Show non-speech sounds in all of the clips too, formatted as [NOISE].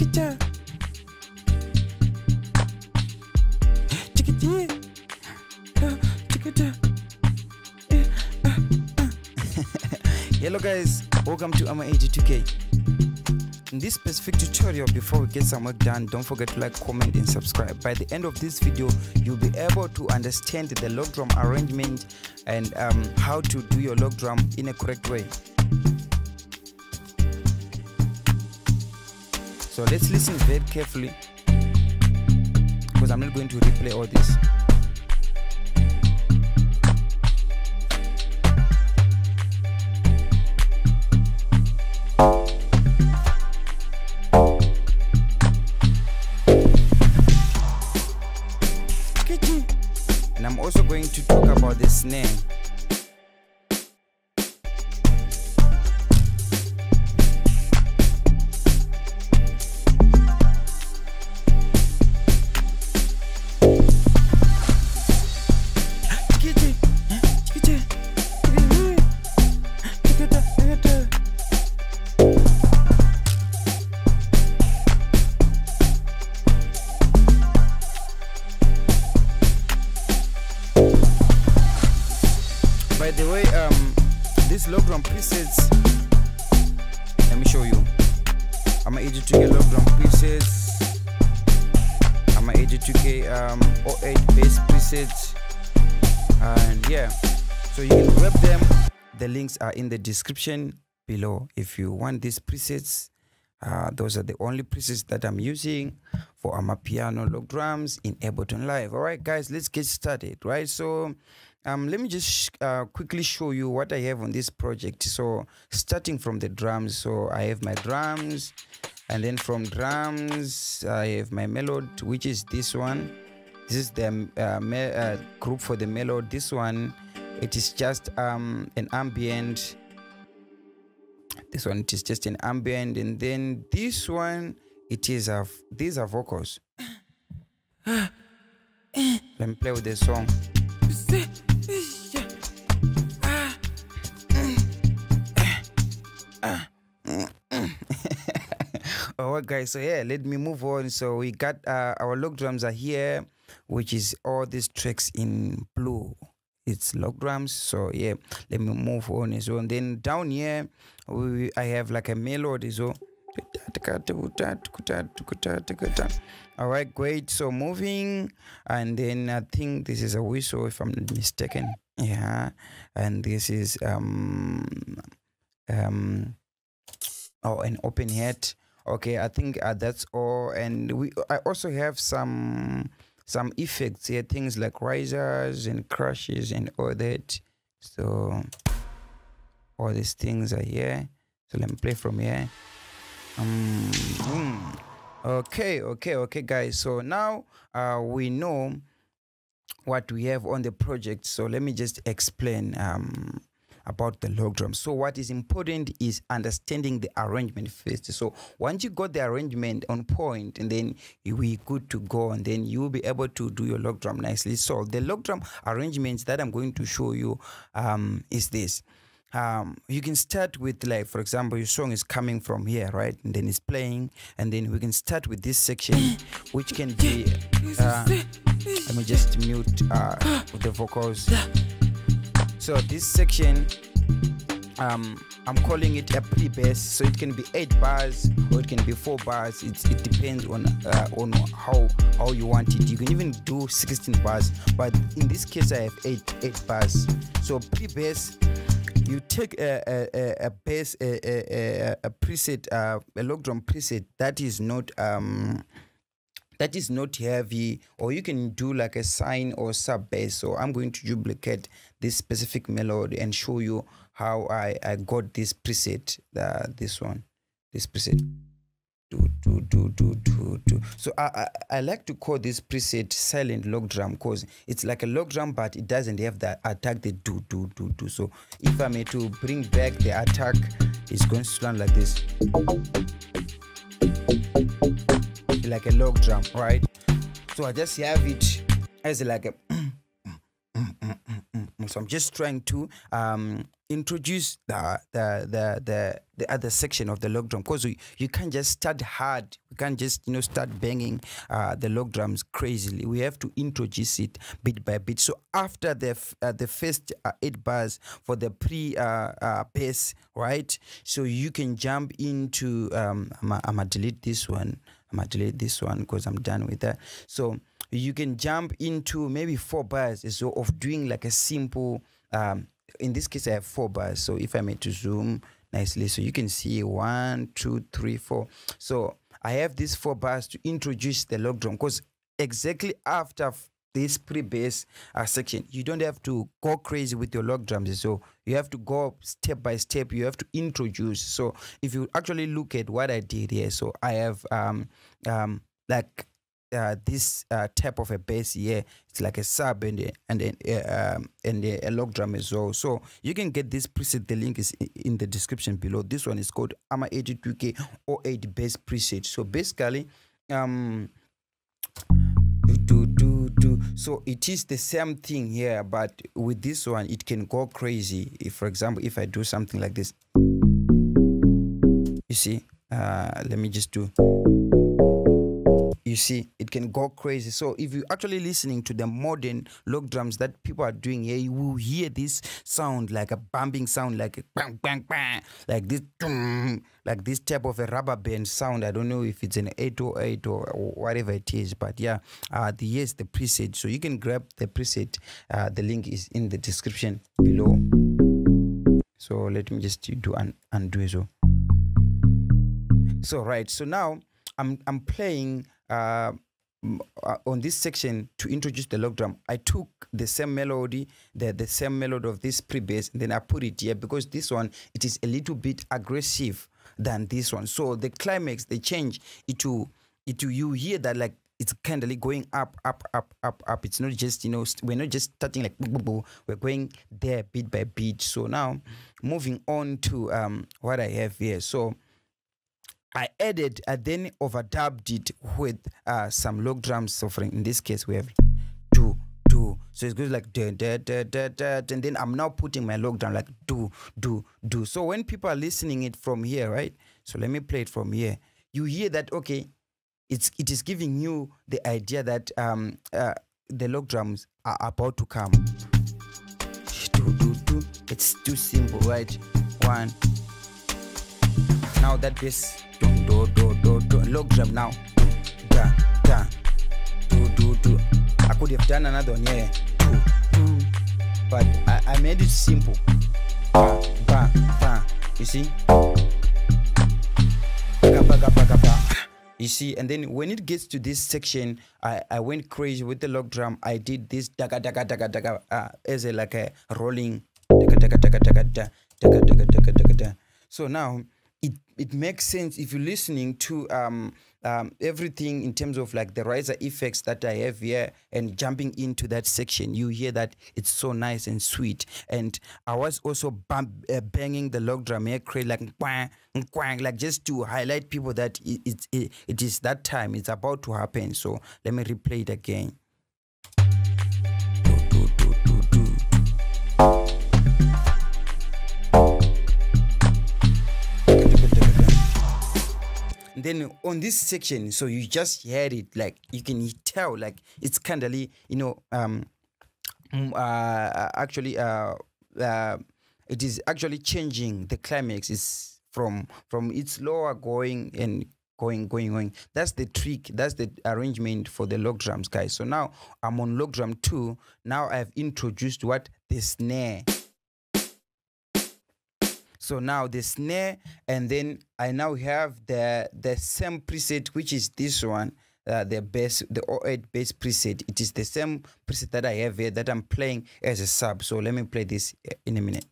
Uh. [LAUGHS] Hello guys, welcome to AMA 82K. In this specific tutorial, before we get some work done, don't forget to like, comment and subscribe. By the end of this video, you'll be able to understand the log drum arrangement and um, how to do your log drum in a correct way. So let's listen very carefully because I'm not going to replay all this. And I'm also going to talk about the snare. By the way, um, this log drum presets. Let me show you. I'm gonna edit to get log drum presets. I'm to get um 08 bass presets. And yeah, so you can grab them. The links are in the description below. If you want these presets, uh, those are the only presets that I'm using for Amapiano log drums in Ableton Live. All right, guys, let's get started. Right, so um, let me just uh, quickly show you what I have on this project. So starting from the drums, so I have my drums, and then from drums I have my melody, which is this one. This is the uh, me- uh, group for the melody. This one, it is just um, an ambient this one it is just an ambient and then this one it is a these are vocals let me play with the song [LAUGHS] Alright guys, so yeah, let me move on. So we got uh, our log drums are here, which is all these tracks in blue. It's log drums. So yeah, let me move on. So and then down here, we I have like a melody. So all right, great. So moving, and then I think this is a whistle, if I'm not mistaken. Yeah, and this is um um oh an open head. Okay, I think uh, that's all. And we I also have some some effects here, things like risers and crashes and all that. So all these things are here. So let me play from here. Hmm. Okay, okay, okay, guys. So now uh, we know what we have on the project. So let me just explain um, about the log drum. So what is important is understanding the arrangement first. So once you got the arrangement on point, and then we good to go, and then you'll be able to do your log drum nicely. So the log drum arrangements that I'm going to show you um, is this um, you can start with like for example your song is coming from here right? And then it's playing and then we can start with this section which can be uh, let me just mute uh, the vocals. So this section um, I'm calling it a pre-bass so it can be eight bars or it can be four bars. It's, it depends on uh, on how how you want it. You can even do 16 bars but in this case I have eight eight bars. So pre-bass take a a, a, bass a, a, a preset uh, a log drum preset that is not um that is not heavy or you can do like a sine or sub bass. So i'm going to duplicate this specific melody and show you how i i got this preset uh, this one this preset do do do do do do. So I, I i like to call this preset silent log drum because it's like a log drum but it doesn't have the attack the do do do do. So if i may to bring back the attack it's going to sound like this. Like a log drum right? So i just have it as like a so I'm just trying to um, introduce the the the the, the other section of the log drum because you can't just start hard. We can't just you know start banging uh, the log drums crazily. We have to introduce it bit by bit. So after the uh, the first uh, eight bars for the pre uh, uh, bass, right? So you can jump into. Um, I'm, I'm gonna delete this one. I'm gonna delete this one because I'm done with that. So you can jump into maybe four bars so of doing like a simple um, in this case I have four bars so if I may to zoom nicely so you can see one two three four so I have these four bars to introduce the log drum because exactly after this pre-bass uh, section you don't have to go crazy with your log drums. So you have to go step by step. You have to introduce. So if you actually look at what i did here so i have um um like uh, this uh, type of a bass here. It's like a sub and a, and a, um, and a, a, log drum as well. So you can get this preset the link is in the description below. This one is called ama 82k 08 bass preset. So basically um do do do so it is the same thing here but with this one it can go crazy. If for example if i do something like this. You see uh let me just do see it can go crazy. So if you're actually listening to the modern log drums that people are doing here you will hear this sound like a bumping sound like a bang bang bang like this like this type of a rubber band sound. I don't know if it's an 808 or, whatever it is but yeah uh the yes the preset. So you can grab the preset. Uh the link is in the description below. So let me just do an undo so so right so now i'm i'm playing uh, uh, on this section to introduce the log drum, I took the same melody, the, the same melody of this pre-bass, and then I put it here because this one, it is a little bit aggressive than this one. So the climax, the change, it will, it will, you hear that like it's kind of like going up, up, up, up, up. It's not just, you know, we're not just starting like, boo, boo, boo. we're going there bit by bit. So now moving on to um, what I have here. So I added, I then overdubbed it with uh, some log drums. So for in this case, we have do, do. So it goes like da, da, da, da, da, and then I'm now putting my log drum like do, do, do. So when people are listening it from here, right? So let me play it from here. You hear that, okay, it's it is giving you the idea that um uh, the log drums are about to come. Do, do, do. It's too simple, right? One. Now that this do do do do log drum now. Da da. Do do do. I could have done another one yeah. Do, do. but I, I made it simple. Ba ba ba. You see? You see? And then when it gets to this section i i went crazy with the log drum. I did this daga daga daga daga uh, as a like a rolling. Daga daga daga daga daga daga daga daga daga so now it it makes sense if you're listening to um, um, everything in terms of like the riser effects that I have here and jumping into that section, you hear that it's so nice and sweet. And I was also bump, uh, banging the log drum here, like quang, quang, like just to highlight people that it, it, it, it is that time, it's about to happen. So let me replay it again. And then on this section, so you just hear it, like you can tell, like it's kind of, you know, um, mm, uh, actually, uh, uh, it is actually changing the climax. is from from its lower going and going, going, going. That's the trick. That's the arrangement for the log drums, guys. So now I'm on log drum two. Now I've introduced what the snare. So now the snare, and then I now have the the same preset, which is this one, uh, the bass, the 08 bass preset. It is the same preset that I have here that I'm playing as a sub. So let me play this in a minute.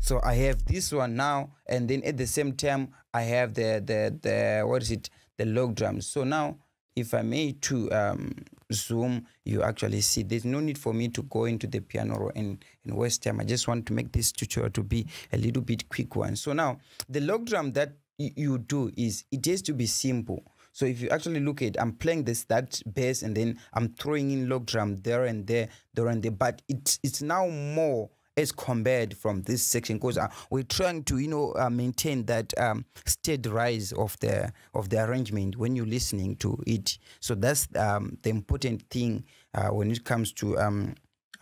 So I have this one now, and then at the same time I have the the the what is it? The log drums. So now if I may to um, zoom, you actually see there's no need for me to go into the piano and, and waste time. I just want to make this tutorial to be a little bit quick one. So now the log drum that you do is it has to be simple. So if you actually look at, I'm playing this that bass, and then I'm throwing in log drum there and there, there and there. But it's it's now more as compared from this section because uh, we're trying to you know uh, maintain that um, steady rise of the of the arrangement when you're listening to it. So that's um, the important thing uh, when it comes to um,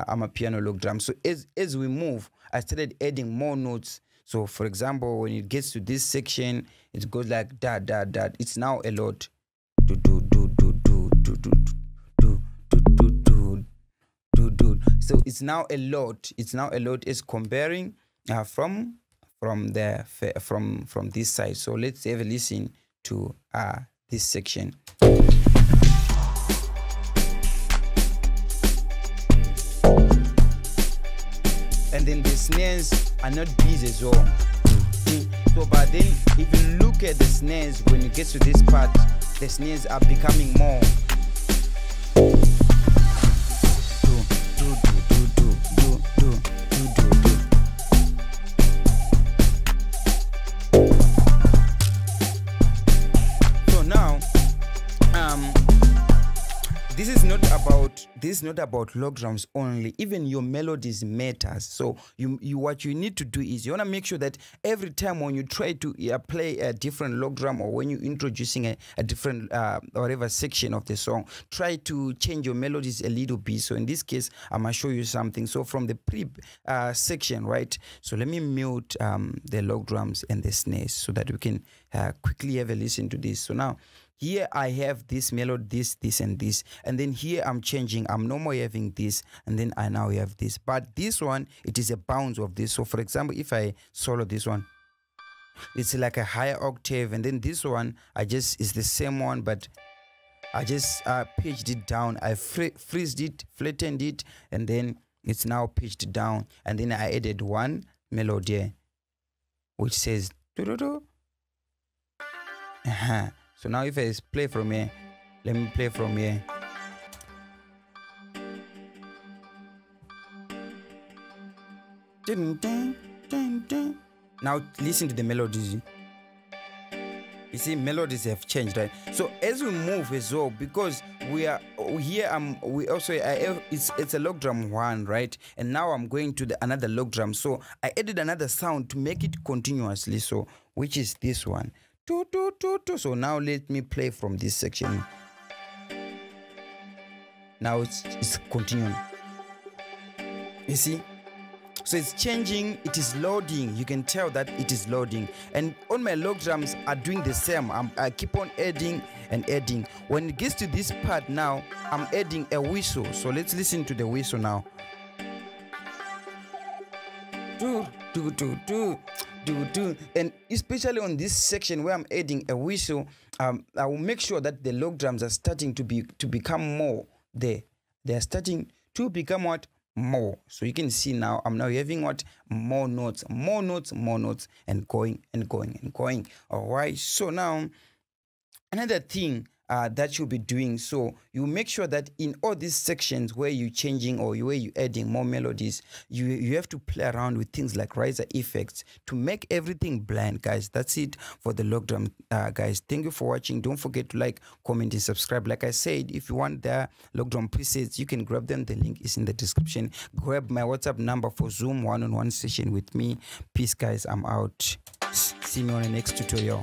Amapiano log drum. So as as we move I started adding more notes. So for example when it gets to this section it goes like da da da. It's now a lot. Do do do do do do do, do. So it's now a lot it's now a lot is comparing uh, from from the from from this side. So let's have a listen to uh this section. And then the snares are not busy as well. So but then if you look at the snares when you get to this part the snares are becoming more não. This is not about this is not about log drums only. Even your melodies matters. So you, you what you need to do is you want to make sure that every time when you try to uh, play a different log drum or when you're introducing a, a different uh, whatever section of the song try to change your melodies a little bit. So in this case i'm gonna show you something. So from the pre uh, section right? So let me mute um, the log drums and the snares so that we can uh, quickly have a listen to this. So now here I have this melody, this, this, and this. And then here I'm changing. I'm no more having this. And then I now have this. But this one, it is a bounce of this. So for example, if I solo this one, it's like a higher octave. And then this one, I just, it's the same one, but I just uh, pitched it down. I fr freezed it, flattened it, and then it's now pitched down. And then I added one melody, which says, doo -doo -doo. [LAUGHS] Uh -huh. So now if I play from here, let me play from here. Now listen to the melodies. You see, melodies have changed, right? So as we move as well, because we are here, um, we also I, it's it's a log drum one, right? And now I'm going to the another log drum. So I added another sound to make it continuously. So which is this one. So now let me play from this section. Now it's, it's continuing. You see? So it's changing, it is loading. You can tell that it is loading. And all my log drums are doing the same. I'm, i keep on adding and adding. When it gets to this part now, I'm adding a whistle. So let's listen to the whistle now. Do, do, do, do do do. And especially on this section where i'm adding a whistle um, i will make sure that the log drums are starting to be to become more there. They are starting to become what? More. So you can see now i'm now having what? More notes more notes more notes and going and going and going. All right so now another thing uh, that you'll be doing. So you make sure that in all these sections where you're changing or where you're adding more melodies, you, you have to play around with things like riser effects to make everything blend, guys. That's it for the drum, uh, guys. Thank you for watching. Don't forget to like, comment, and subscribe. Like I said, if you want the drum presets, you can grab them. The link is in the description. Grab my WhatsApp number for Zoom one-on-one -on -one session with me. Peace, guys. I'm out. See me on the next tutorial.